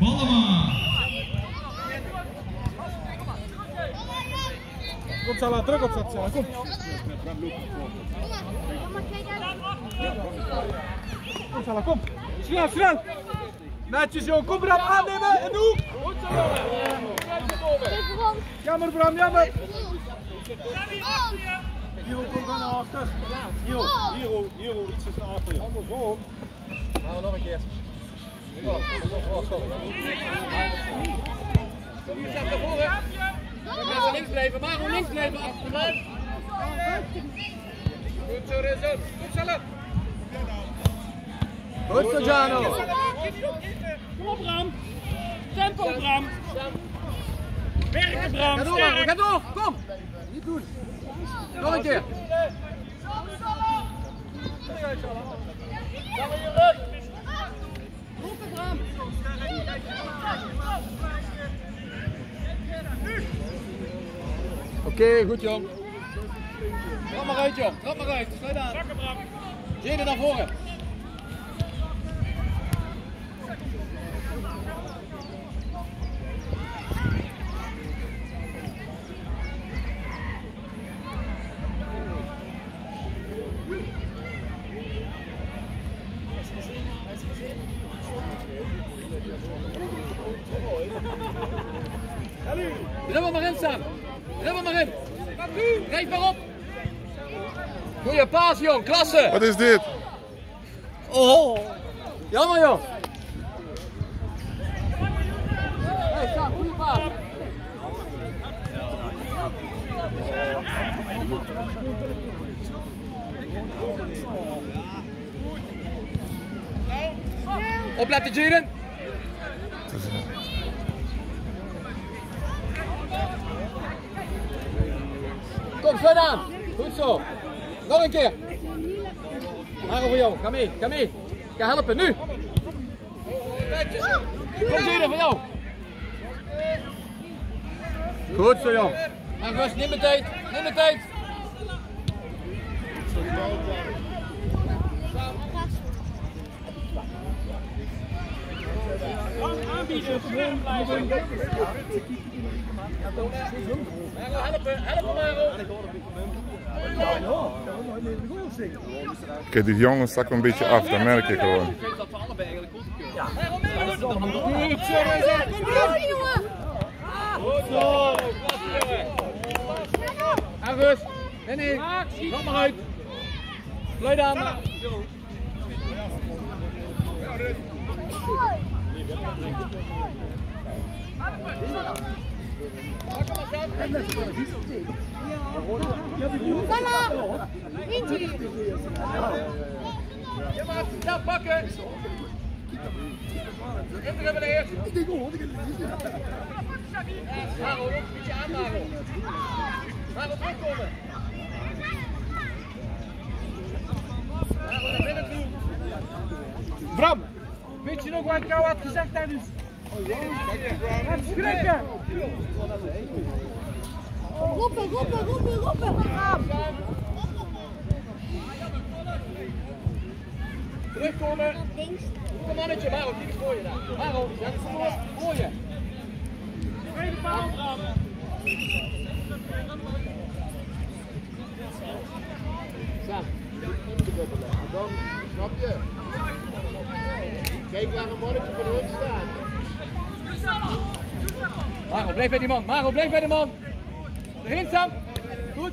Ballema. Kom Salah, druk op zat Salah, kom. Kom Salah, kom. Snel, snel. Netjes joh, kom Bram, aannemen. Goed zo. Jammer Bram, jammer. Hiro, kom dan naar achter. Hiro, Hiro, Hiro, iets naar achter. Andersom. Nou, nog een keer. Mensen links blijven, maar gewoon links blijven. Achteruit. Goed zo, Rizzo. Goed zo. Goed zo, Jano. Kom op, Bram. Tempo, Bram. Werken, Bram. Ga door, ga door. Kom. Niet doen. Nog een keer. Oké, goed jong. Trap maar uit jong, trap maar uit. Sluit aan. Jede naar voren. Dribbel maar in staan. Dribbel maar in. Rijf maar op. Goeie paas jong, klasse. Wat is dit? Oh, jammer joh. Hey, goede paas. Opletten Jaden. Kom, sluit aan. Goed zo. Nog een keer. Maar over jou. Ga mee, ga mee. Ga helpen, nu. Kom Jaden, voor jou. Goed zo, joh. En rust, neem de tijd. Neem de tijd. Aanbieden. Helpen. Helpen. Kijk, die jongen stak een beetje af, dat merk je gewoon. Ik vind dat allebei eigenlijk goed gekund. Ja. Goed zo, Reza. Goed zo. En rust. Nee, nee. Ga maar uit. Sluit aan. Ja, pakken. Indrukken eerst. Maro, nog een beetje aan, Maro. Maro, terugkomen. Maro, naar binnen toe. Bram, weet je nog wat ik jou had gezegd tijdens... Het schrikken! Roepen, roepen, roepen, roepen. Terugkomen. Kom mannetje, Maro, die voor je daar. Dat is voor, voor je. Tweede paal. Sam. Dan, snap je? Kijk waar een mannetje voor hun staat. Maro, blijf bij die man. Maro, blijf bij de man. Erin, Sam. Goed.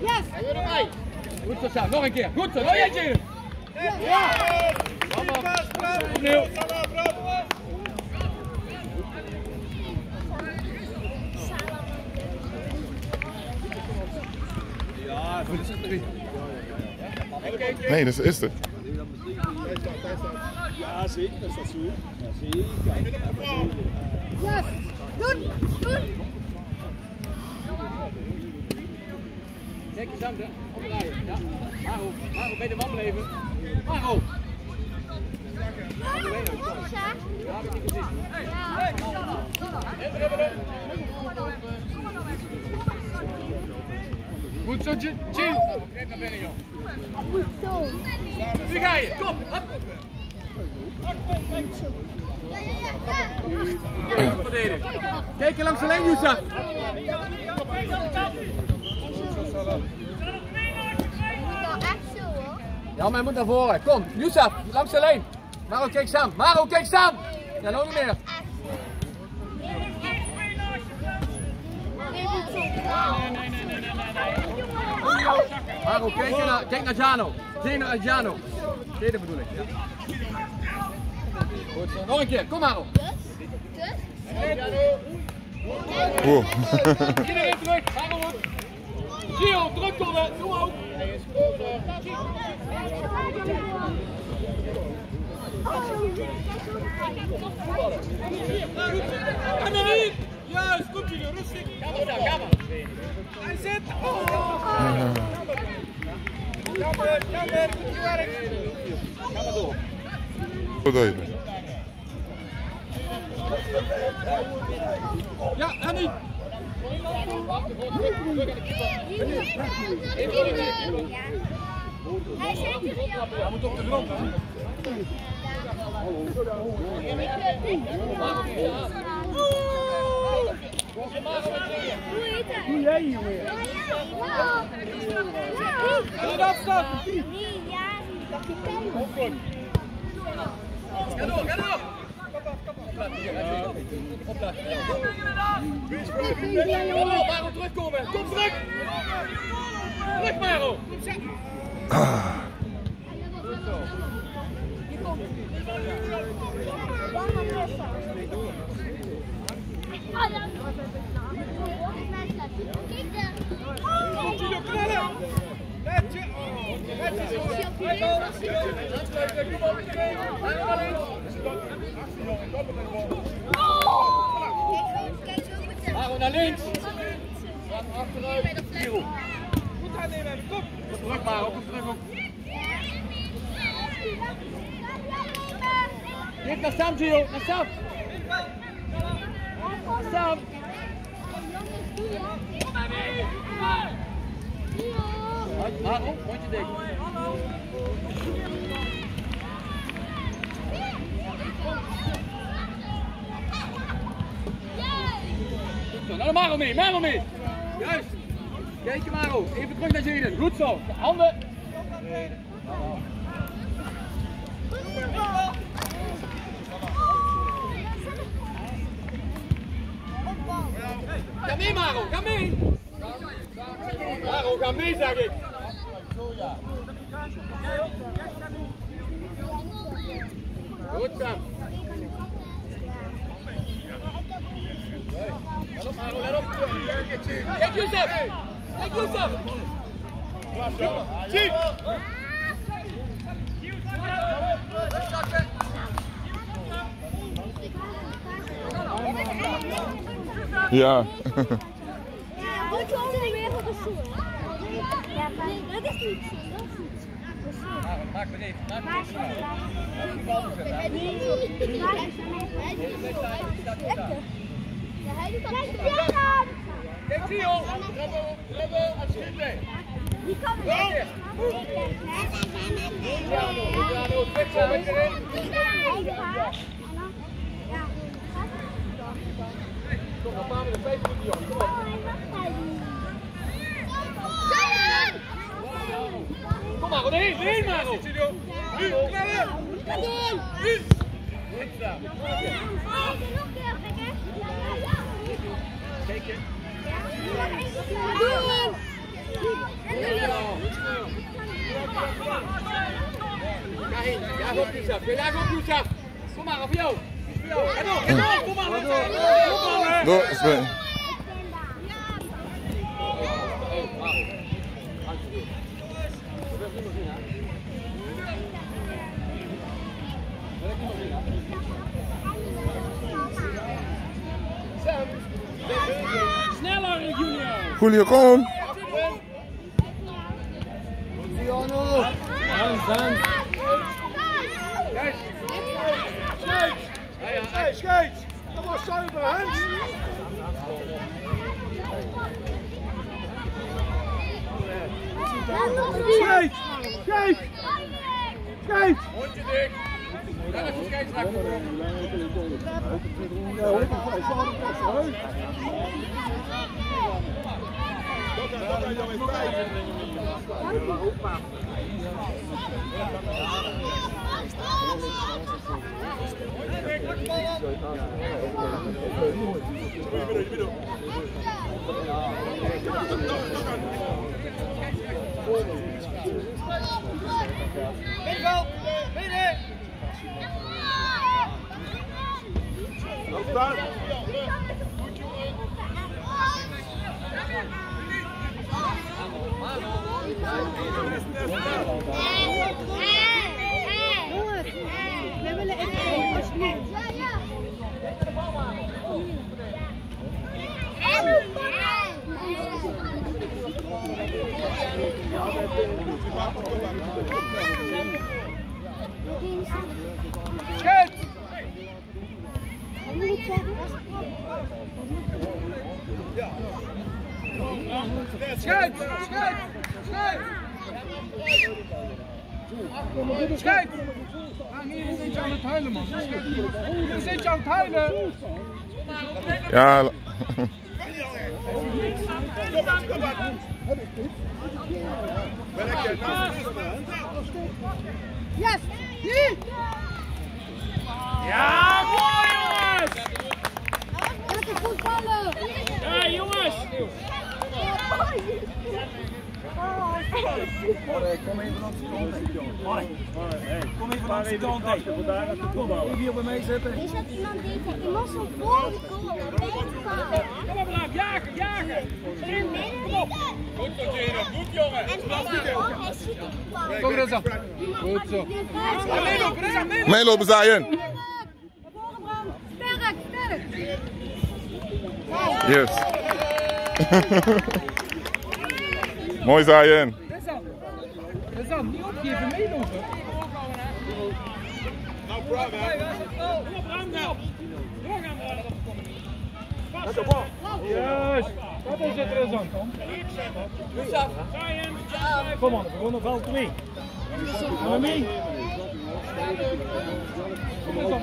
Yes. Goed zo, Sam. Nog een keer. Goed zo. Nog eentje. Ja. Allemaal. Opnieuw. Nee, dat is Ja, dat zo. Ja. Doen, doen. Kijk. Ja. Bij de. Maro. Ja, heb ik niet gezien. Indrubbelen. Goed zo, Chill. Chill. Zo. Nu ga je. Kom. Kijk je langs de lijn, Youssef. Wel echt zo hoor. Ja, maar hij moet naar voren. Kom, Youssef, langs de lijn. Maro, kijk staan. Maro, kijk staan. Ja, nog niet meer. Maro, kijk naar, kijk naar Jano. Kijk naar Jano. Deze bedoel ik. Ja. Goed zo. Nog een keer. Kom Maro. Wow. Iedereen terug. Maro op. Gio, druk komen. Doe ook. Kan niet! Juist, komt jullie, rustig. Ga maar daar, ga maar. Hij zit. Oh. Ja. Hij zit er hier. Hij moet op de grond. hè. Jij hier weer? Afstand. Nee, kapitein. Ga door, ga door. Kom. Kom terug. Terug, Maro. Julio, knallen. Netje. Oh, netjes hoor. Maro naar links. Achteruit. Giro. Goed aannemen. Kom. Terug, Maro. Kom terug ook. Geef naar Sam, Gio. Naar Sam. Sam. Maro, mondje dicht. Nou, Maro mee, Maro mee. Juist. Kijk je Maro, even terug naar Jaden. Goed zo. Handen. Ga mee Maro, ga mee. Maro, ga mee zeg ik. Goed Sam. Let op Maro, let op. Kijk Youssef. Kijk Youssef. Zie. Ja. Ja, moet je de wereld zo? Ja, dat is niet zo. Dat is niet. Maak me even, maak me Maar Ja, hij doet dat. Kijk Gio. Dribbel, dribbel, alsjeblieft. Die kan weg. Adriano, terug zo met je in. Kom, dan gaan we de vijf minuten. Kom op. Kom maar, erheen, erheen Maro. Nu, knallen. Nu. Goed staan. Ja, op Youssef. Ja, op Youssef. Kom maar, voor jou. Kom maar, Kom maar. Door, Sven. Sneller, Julio. Julio, kom. Scheef! Hondje dik. Ja, even scheidsrechter. Ja, ja. Schut! Schut! Schut! Schut! Ah, hier is eentje aan het huilen, man. Hier is eentje aan het huilen. Ja, Yes! Nu! Ja, mooi jongens! Lekker voetballen! Ja, jongens! Kom even langs de kant. Kom maar, hier bij mij zitten. Er zat iemand die ik was zo voor de goal. Kom op, laat jagen, jagen! Kom op! Goed zo. Goed, jongen. Kom, Reza. Goed zo. Meelopen, Reza, meelopen! meelopen Zayen. Sterk, sterk! Yes. Mooi Zayen. Reza. Niet opgeven, meelopen. Kom op, Bram, nou! Doorgaan, Bram! Juist. Dat is het, Reza. Zion, Kom aan, we nog wel twee. Gaan we mee? Kom eens, dat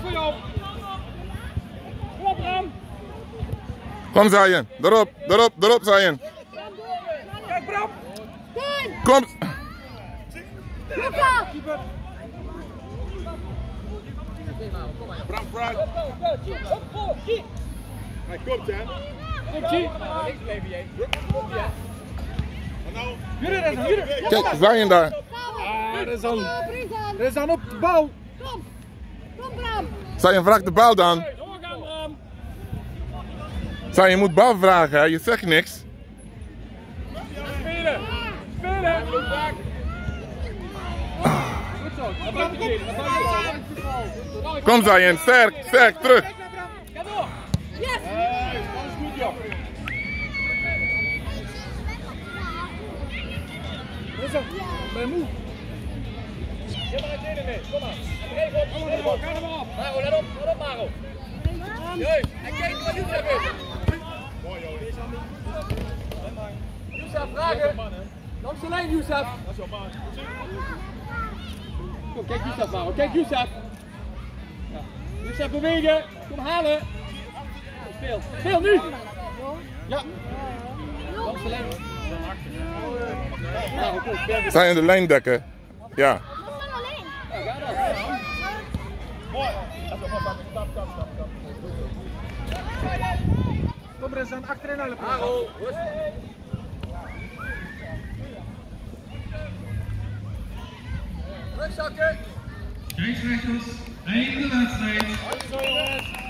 voor jou! Kom op! Kom Zayen. Erop Zayen. Kijk, Bram! Kom. Luca! Jullie, Reza, jullie. Kijk, Zayen daar. Ah. Brizan! Reza op de bal. Kom! Kom Bram! Zayen, vraag de bal dan. Doorgaan, Bram! Je moet bal vragen, hè. je zegt niks. Spelen! Spelen! Goed zo. Dat blijft het hier. Dat blijft het Kom Zayen, sterk, sterk, terug. Yes! Hey, dat is goed, joh. Reza, ben moe? Je maar het mee, kom maar! Even op, even er maar! Maro, let op, let op Maro! Juist, en kijk wat Youssef is! Youssef, vragen! Langs de lijn, Youssef! Kom, kijk Youssef Maro, kijk Youssef! Ja. Youssef bewegen, kom halen! Speel, speel nu! Ja! Langs de lijn! Maro, kom! Zayen de lijn dekken. Ja. We staan alleen! Ja, ga dan! Kom Reza, achterin helpen. Maro, rustig! Rugzakken! Scheidsrechters, einde wedstrijd. Zo jongens!